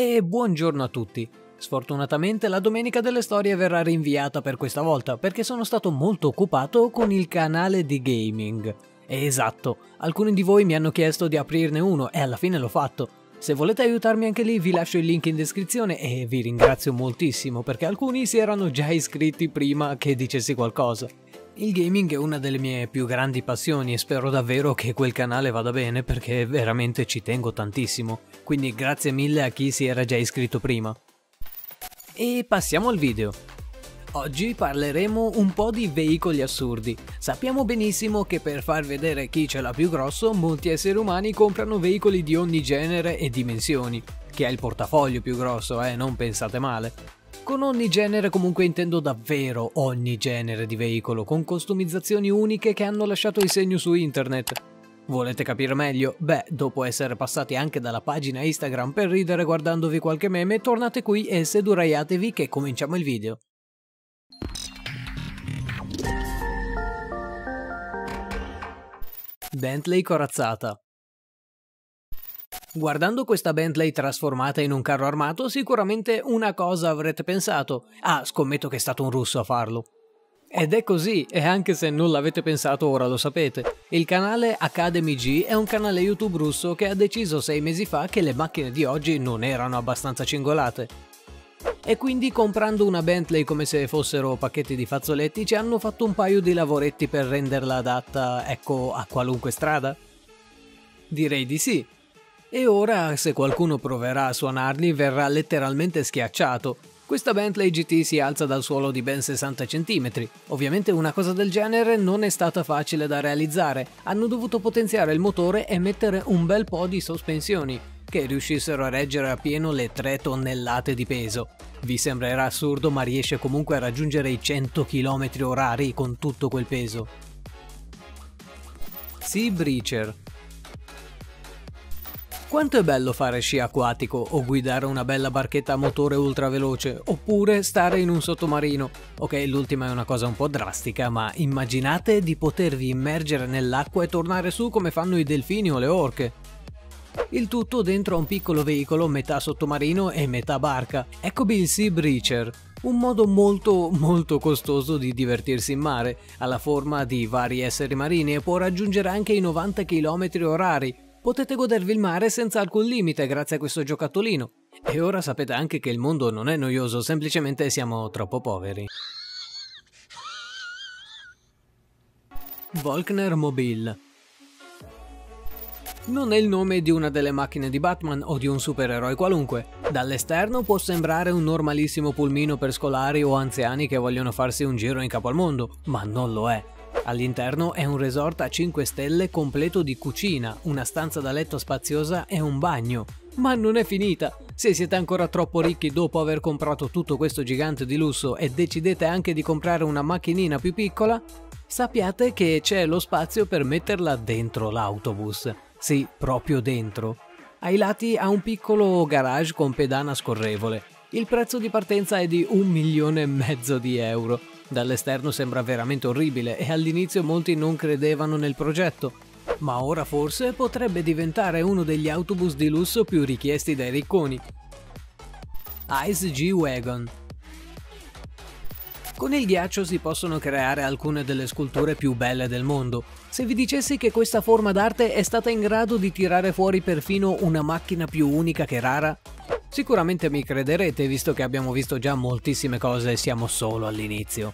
E buongiorno a tutti. Sfortunatamente la domenica delle storie verrà rinviata per questa volta perché sono stato molto occupato con il canale di gaming. Esatto, alcuni di voi mi hanno chiesto di aprirne uno e alla fine l'ho fatto. Se volete aiutarmi anche lì vi lascio il link in descrizione e vi ringrazio moltissimo perché alcuni si erano già iscritti prima che dicessi qualcosa. Il gaming è una delle mie più grandi passioni e spero davvero che quel canale vada bene perché veramente ci tengo tantissimo, quindi grazie mille a chi si era già iscritto prima. E passiamo al video. Oggi parleremo un po' di veicoli assurdi. Sappiamo benissimo che per far vedere chi ce l'ha più grosso, molti esseri umani comprano veicoli di ogni genere e dimensioni. Chi ha il portafoglio più grosso, eh, non pensate male. Con ogni genere comunque intendo davvero ogni genere di veicolo, con customizzazioni uniche che hanno lasciato il segno su internet. Volete capire meglio? Beh, dopo essere passati anche dalla pagina Instagram per ridere guardandovi qualche meme, tornate qui e seduraiatevi che cominciamo il video. Bentley corazzata Guardando questa Bentley trasformata in un carro armato, sicuramente una cosa avrete pensato. Ah, scommetto che è stato un russo a farlo. Ed è così, e anche se non l'avete pensato ora lo sapete. Il canale Academy G è un canale YouTube russo che ha deciso sei mesi fa che le macchine di oggi non erano abbastanza cingolate. E quindi comprando una Bentley come se fossero pacchetti di fazzoletti ci hanno fatto un paio di lavoretti per renderla adatta, ecco, a qualunque strada? Direi di sì, e ora, se qualcuno proverà a suonarli, verrà letteralmente schiacciato. Questa Bentley GT si alza dal suolo di ben 60 cm. Ovviamente una cosa del genere non è stata facile da realizzare. Hanno dovuto potenziare il motore e mettere un bel po' di sospensioni, che riuscissero a reggere a pieno le 3 tonnellate di peso. Vi sembrerà assurdo, ma riesce comunque a raggiungere i 100 km orari con tutto quel peso. Sea Breacher quanto è bello fare sci acquatico o guidare una bella barchetta a motore ultra veloce, oppure stare in un sottomarino. Ok, l'ultima è una cosa un po' drastica, ma immaginate di potervi immergere nell'acqua e tornare su come fanno i delfini o le orche. Il tutto dentro a un piccolo veicolo metà sottomarino e metà barca. Eccovi il Sea Breacher, un modo molto molto costoso di divertirsi in mare, ha la forma di vari esseri marini e può raggiungere anche i 90 km orari, potete godervi il mare senza alcun limite grazie a questo giocattolino. E ora sapete anche che il mondo non è noioso, semplicemente siamo troppo poveri. Volkner Mobile non è il nome di una delle macchine di Batman o di un supereroe qualunque. Dall'esterno può sembrare un normalissimo pulmino per scolari o anziani che vogliono farsi un giro in capo al mondo, ma non lo è. All'interno è un resort a 5 stelle completo di cucina, una stanza da letto spaziosa e un bagno. Ma non è finita! Se siete ancora troppo ricchi dopo aver comprato tutto questo gigante di lusso e decidete anche di comprare una macchinina più piccola, sappiate che c'è lo spazio per metterla dentro l'autobus. Sì, proprio dentro. Ai lati ha un piccolo garage con pedana scorrevole. Il prezzo di partenza è di un milione e mezzo di euro. Dall'esterno sembra veramente orribile e all'inizio molti non credevano nel progetto, ma ora forse potrebbe diventare uno degli autobus di lusso più richiesti dai ricconi. Ice G-Wagon con il ghiaccio si possono creare alcune delle sculture più belle del mondo. Se vi dicessi che questa forma d'arte è stata in grado di tirare fuori perfino una macchina più unica che rara, Sicuramente mi crederete visto che abbiamo visto già moltissime cose e siamo solo all'inizio.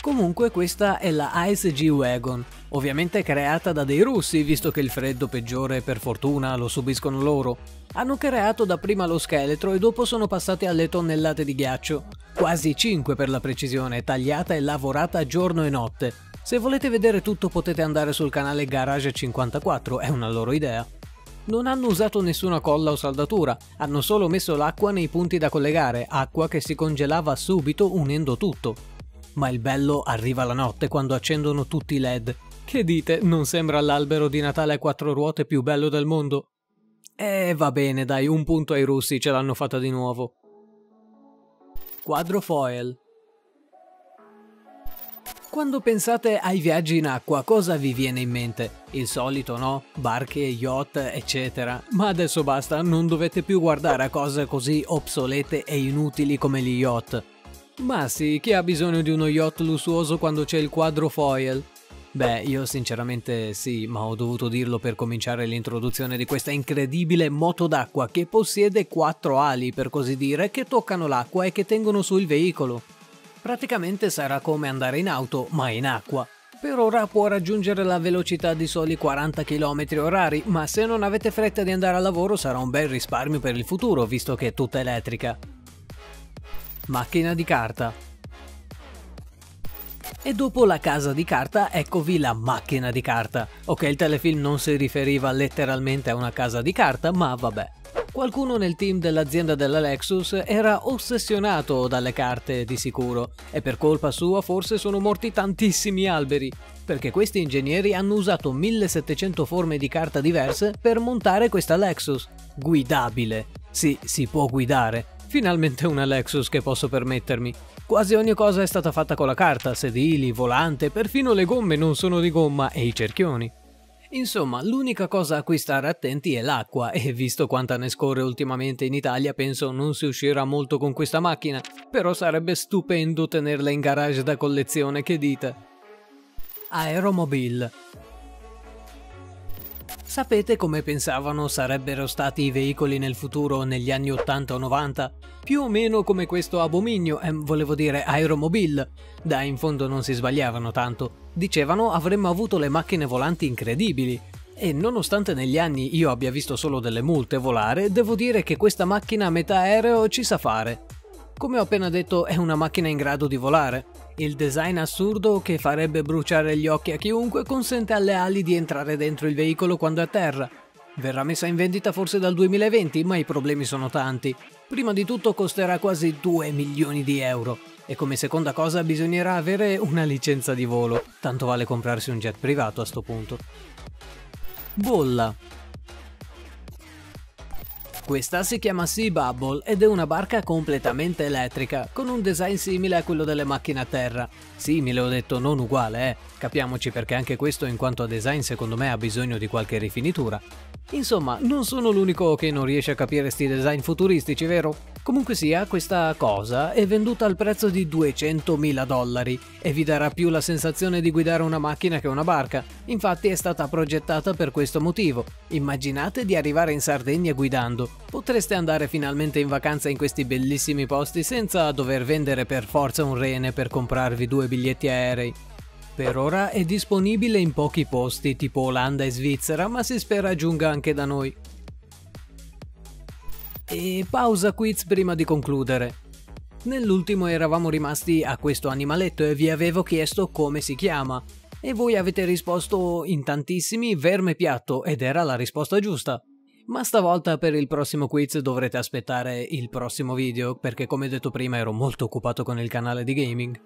Comunque questa è la Ice G-Wagon, ovviamente creata da dei russi visto che il freddo peggiore per fortuna lo subiscono loro. Hanno creato dapprima lo scheletro e dopo sono passati alle tonnellate di ghiaccio, quasi 5 per la precisione, tagliata e lavorata giorno e notte. Se volete vedere tutto potete andare sul canale Garage 54, è una loro idea. Non hanno usato nessuna colla o saldatura, hanno solo messo l'acqua nei punti da collegare, acqua che si congelava subito unendo tutto. Ma il bello arriva la notte quando accendono tutti i LED. Che dite, non sembra l'albero di Natale a quattro ruote più bello del mondo? Eh, va bene, dai, un punto ai russi ce l'hanno fatta di nuovo. Quadro foil Quando pensate ai viaggi in acqua, cosa vi viene in mente? Il solito, no? Barche, yacht, eccetera. Ma adesso basta, non dovete più guardare a cose così obsolete e inutili come gli yacht. Ma sì, chi ha bisogno di uno yacht lussuoso quando c'è il quadro foil? Beh, io sinceramente sì, ma ho dovuto dirlo per cominciare l'introduzione di questa incredibile moto d'acqua che possiede quattro ali, per così dire, che toccano l'acqua e che tengono su il veicolo. Praticamente sarà come andare in auto, ma in acqua. Per ora può raggiungere la velocità di soli 40 km orari, ma se non avete fretta di andare al lavoro sarà un bel risparmio per il futuro, visto che è tutta elettrica. Macchina di carta. E dopo la casa di carta, eccovi la macchina di carta. Ok, il telefilm non si riferiva letteralmente a una casa di carta, ma vabbè. Qualcuno nel team dell'azienda della Lexus era ossessionato dalle carte di sicuro e per colpa sua forse sono morti tantissimi alberi, perché questi ingegneri hanno usato 1700 forme di carta diverse per montare questa Lexus. Guidabile. Sì, si può guidare. Finalmente una Lexus che posso permettermi. Quasi ogni cosa è stata fatta con la carta, sedili, volante, perfino le gomme non sono di gomma e i cerchioni. Insomma, l'unica cosa a cui stare attenti è l'acqua e visto quanta ne scorre ultimamente in Italia penso non si uscirà molto con questa macchina, però sarebbe stupendo tenerla in garage da collezione, che dite? Aeromobile Sapete come pensavano sarebbero stati i veicoli nel futuro negli anni 80 o 90? Più o meno come questo abominio, eh, volevo dire aeromobile. Dai, in fondo non si sbagliavano tanto. Dicevano avremmo avuto le macchine volanti incredibili. E nonostante negli anni io abbia visto solo delle multe volare, devo dire che questa macchina a metà aereo ci sa fare. Come ho appena detto, è una macchina in grado di volare. Il design assurdo che farebbe bruciare gli occhi a chiunque consente alle ali di entrare dentro il veicolo quando è a terra. Verrà messa in vendita forse dal 2020, ma i problemi sono tanti. Prima di tutto costerà quasi 2 milioni di euro e come seconda cosa bisognerà avere una licenza di volo, tanto vale comprarsi un jet privato a sto punto. Bolla questa si chiama Sea Bubble ed è una barca completamente elettrica, con un design simile a quello delle macchine a terra. Simile ho detto, non uguale, eh. Capiamoci perché anche questo in quanto a design secondo me ha bisogno di qualche rifinitura. Insomma, non sono l'unico che non riesce a capire sti design futuristici, vero? Comunque sia, questa cosa è venduta al prezzo di 200.000 dollari e vi darà più la sensazione di guidare una macchina che una barca. Infatti è stata progettata per questo motivo. Immaginate di arrivare in Sardegna guidando. Potreste andare finalmente in vacanza in questi bellissimi posti senza dover vendere per forza un rene per comprarvi due biglietti aerei. Per ora è disponibile in pochi posti tipo Olanda e Svizzera, ma si spera giunga anche da noi. E pausa quiz prima di concludere. Nell'ultimo eravamo rimasti a questo animaletto e vi avevo chiesto come si chiama. E voi avete risposto in tantissimi verme piatto ed era la risposta giusta. Ma stavolta per il prossimo quiz dovrete aspettare il prossimo video perché come detto prima ero molto occupato con il canale di gaming.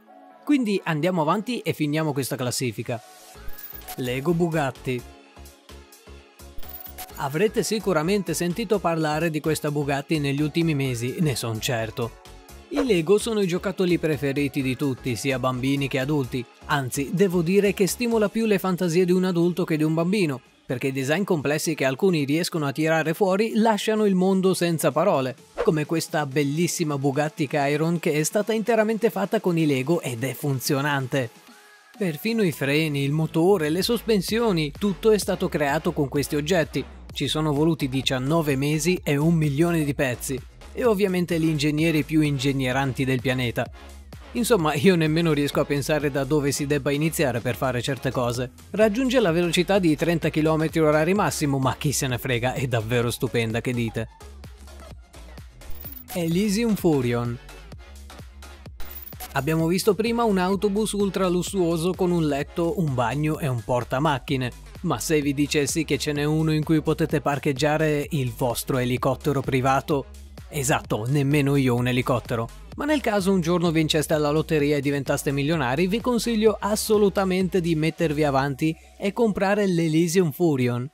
Quindi andiamo avanti e finiamo questa classifica. Lego Bugatti. Avrete sicuramente sentito parlare di questa Bugatti negli ultimi mesi, ne son certo. I Lego sono i giocattoli preferiti di tutti, sia bambini che adulti. Anzi, devo dire che stimola più le fantasie di un adulto che di un bambino, perché i design complessi che alcuni riescono a tirare fuori lasciano il mondo senza parole come questa bellissima Bugatti Chiron che è stata interamente fatta con i Lego ed è funzionante. Perfino i freni, il motore, le sospensioni, tutto è stato creato con questi oggetti. Ci sono voluti 19 mesi e un milione di pezzi. E ovviamente gli ingegneri più ingegneranti del pianeta. Insomma, io nemmeno riesco a pensare da dove si debba iniziare per fare certe cose. Raggiunge la velocità di 30 km/h massimo, ma chi se ne frega, è davvero stupenda, che dite? Elysium Furion. Abbiamo visto prima un autobus ultra lussuoso con un letto, un bagno e un portamacchine, ma se vi dicessi che ce n'è uno in cui potete parcheggiare il vostro elicottero privato? Esatto, nemmeno io un elicottero. Ma nel caso un giorno vinceste alla lotteria e diventaste milionari, vi consiglio assolutamente di mettervi avanti e comprare l'Elysium Furion.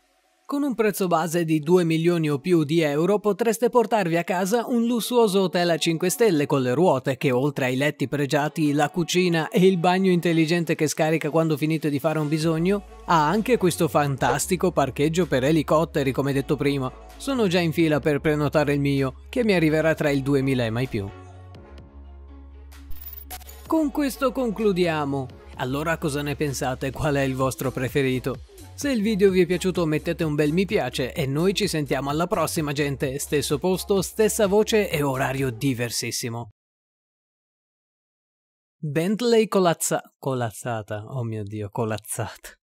Con un prezzo base di 2 milioni o più di euro potreste portarvi a casa un lussuoso hotel a 5 stelle con le ruote che oltre ai letti pregiati, la cucina e il bagno intelligente che scarica quando finite di fare un bisogno, ha anche questo fantastico parcheggio per elicotteri come detto prima. Sono già in fila per prenotare il mio, che mi arriverà tra il 2000 e mai più. Con questo concludiamo. Allora cosa ne pensate? Qual è il vostro preferito? Se il video vi è piaciuto mettete un bel mi piace e noi ci sentiamo alla prossima gente, stesso posto, stessa voce e orario diversissimo. Bentley colazza... colazzata, oh mio dio, colazzata.